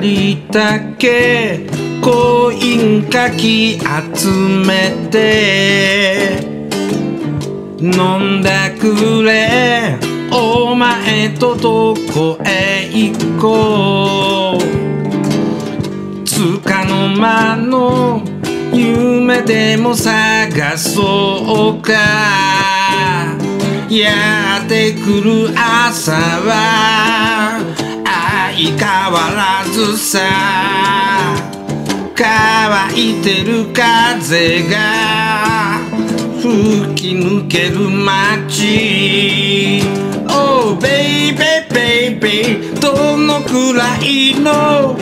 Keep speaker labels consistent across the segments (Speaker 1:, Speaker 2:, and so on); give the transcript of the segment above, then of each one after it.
Speaker 1: りたけコインかき集めて飲んでくれお前とどこへ行こう。つかの間の夢でも探そうか。やってくる朝は相変わらずさ。乾いてる風が。吹き抜ける街。Oh baby baby どのくらいの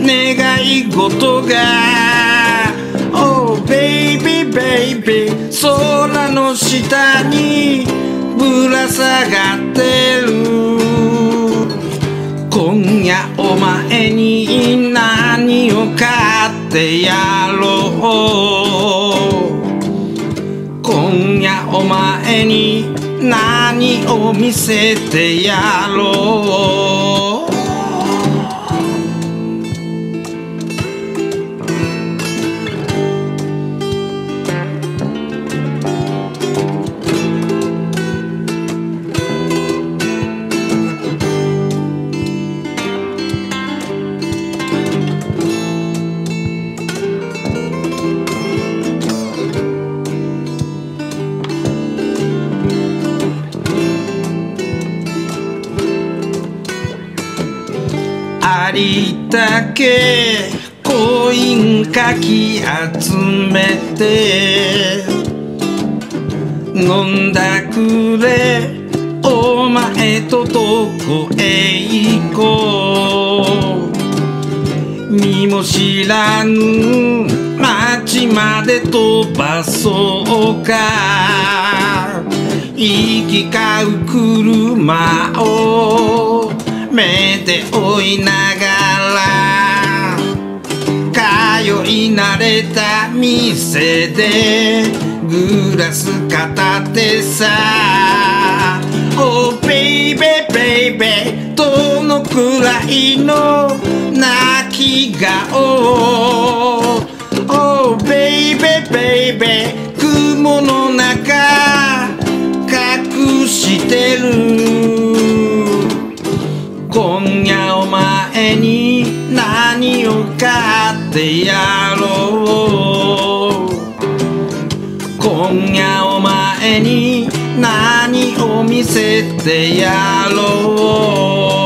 Speaker 1: 願い事が。Oh baby baby 空の下にぶら下がってる。今夜お前に何を買ってやろう？今夜お前に何を見せてやろう？ありったけコインかき集めて飲んだくれお前とどこへ行こう。見も知らぬ街まで飛ばそうか。行き交う車を目で追いながら通い慣れた店でグラス片手さ Oh baby baby どのくらいの泣き顔 Oh baby baby 雲のかってやろう。今夜お前に何を見せてやろう。